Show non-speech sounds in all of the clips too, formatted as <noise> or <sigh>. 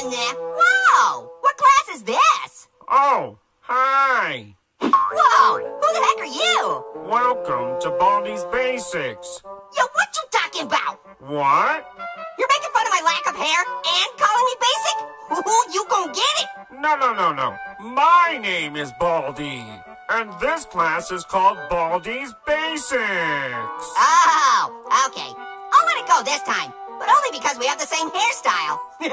And, uh, whoa! What class is this? Oh, hi. Whoa! Who the heck are you? Welcome to Baldi's Basics. Yo, what you talking about? What? You're making fun of my lack of hair and calling me basic? Ooh, you gon' get it! No, no, no, no. My name is Baldi. And this class is called Baldi's Basics. Oh, okay. I'll let it go this time, but only because we have the same hairstyle. <laughs>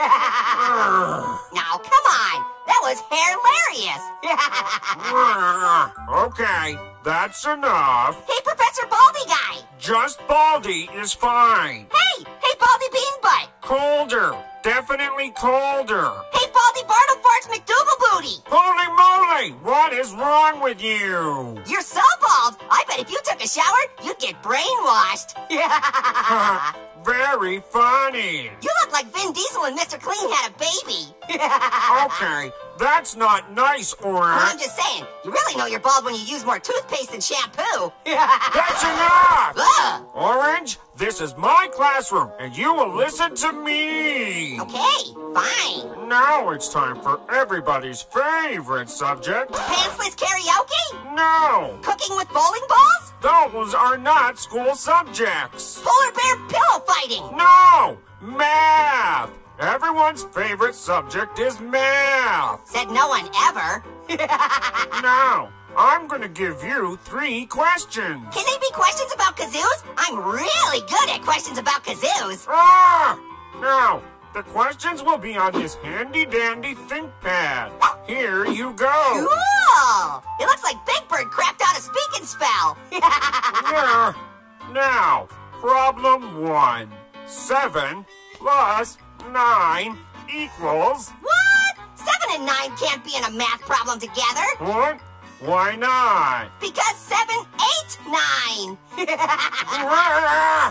now, come on. That was hilarious. <laughs> okay, that's enough. hey, Professor Baldy guy. Just Baldi is fine. Hey, hey, Baldy Bean Butt. Colder. Definitely colder. Hey, Baldy Bartle Farts McDougal Booty. Holy moly! What is wrong with you? You're so bald, I bet if you took a shower, you'd get brainwashed. <laughs> Very funny. you look like Vin Diesel and Mr. Clean had a baby. <laughs> Okay, that's not nice, Well, I'm just saying, you really know you're bald when you use more toothpaste than shampoo. <laughs> That's enough! Ugh. Orange, this is my classroom, and you will listen to me. Okay, fine. Now it's time for everybody's favorite subject. Pantsless karaoke? No, Cooking with bowling balls? Those are not school subjects. Polar bear pillow fighting? No, math. Everyone's favorite subject is math. Said no one ever. <laughs> Now, I'm gonna give you three questions. Can they be questions about kazoos? I'm really good at questions about kazoos. Ah! Now, the questions will be on this handy dandy ThinkPad. Here you go. Yeah. Now, problem one. Seven plus nine equals what? Seven and nine can't be in a math problem together. what? Why not? Because seven, eight, nine. <laughs>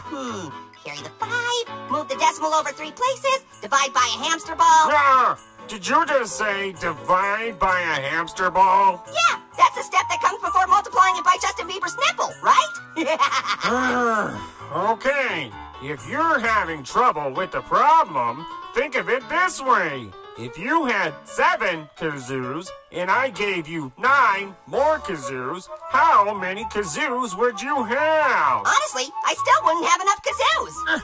Hmm. Carry the five, move the decimal over three places, divide by a hamster ball. Ah! Did you just say divide by a hamster ball? Yeah, that's the step that comes before multiplying it by Justin Bieber's nipple, right? <laughs> Ah, okay, if you're having trouble with the problem, think of it this way. If you had seven kazoos and I gave you nine more kazoos, how many kazoos would you have? Honestly, I still wouldn't have enough kazoos. Eh,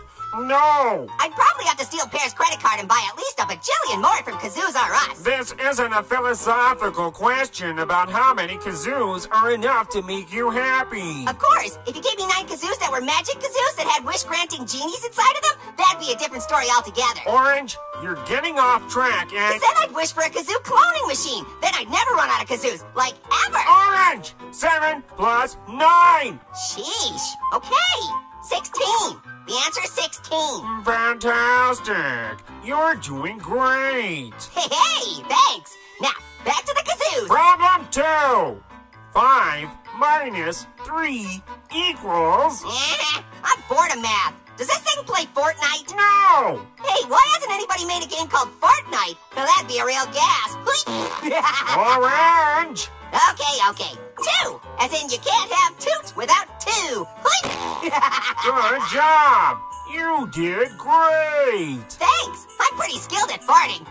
no! I'd probably have to steal Pear's credit card and buy at least a bajillion more from Kazoos R Us. This isn't a philosophical question about how many kazoos are enough to make you happy. Of course, if you gave me nine kazoos that were magic kazoos that had wish-granting genies inside of them, that'd be a different story altogether. Orange, you're getting off track and. Then I'd wish for a kazoo cloning machine. Then I'd never run out of kazoos, like ever. Orange! Seven plus nine! Sheesh. Okay. 16. The answer is 16. Fantastic! You're doing great! Hey, hey, thanks. Now, back to the kazoos. Problem two! Five minus three equals. Eh, <laughs> I'm bored of math. Does this thing play Fortnite? No! Hey, why hasn't anybody made a game called Fortnite? Now that'd be a real gas. <laughs> Orange! okay, okay. Two, as in you can't have toots without two. <laughs> Good job! You did great! Thanks. I'm pretty skilled at farting.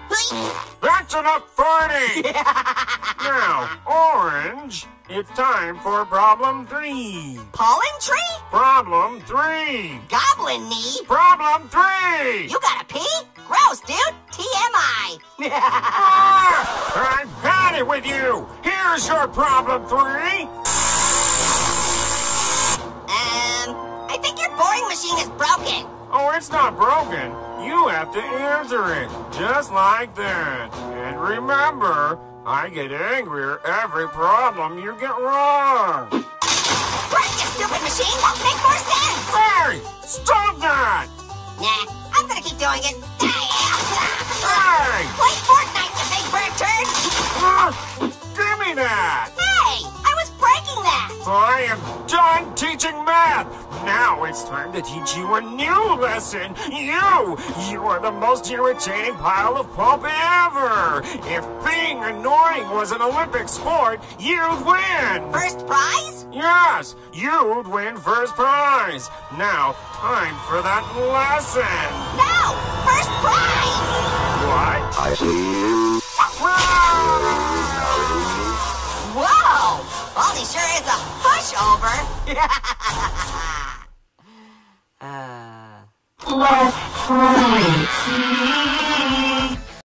That's enough farting! <laughs> now, Orange, it's time for problem three. Pollen tree? Problem three. Goblin knee? Problem three! You gotta pee? Gross, dude. TMI. <laughs> Ah! I've had it with you! Here's your problem three! It's not broken. You have to answer it, just like that. And remember, I get angrier every problem you get wrong. Break you stupid machine. Make more sense. Hey! Stop that! Nah, I'm gonna keep doing it. Hey! Play Fortnite, you big bird turd. Ah! Give me that! I am done teaching math! Now it's time to teach you a new lesson! You! You are the most irritating pile of pulp ever! If being annoying was an Olympic sport, you'd win! First prize? Yes! You'd win first prize! Now, time for that lesson! No, first prize. What? I Whoa! Pushover. <laughs> uh... Let's play.